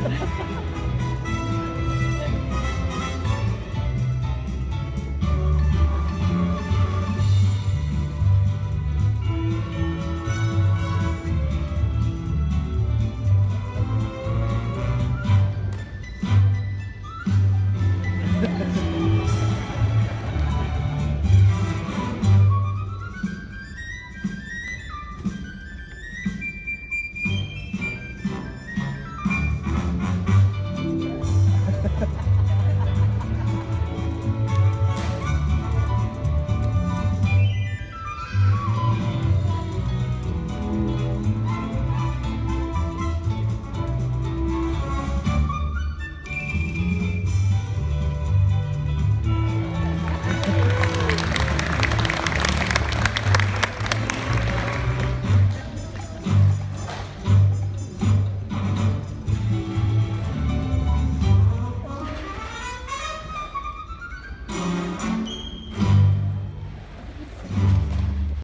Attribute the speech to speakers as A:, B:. A: Ha ha ha!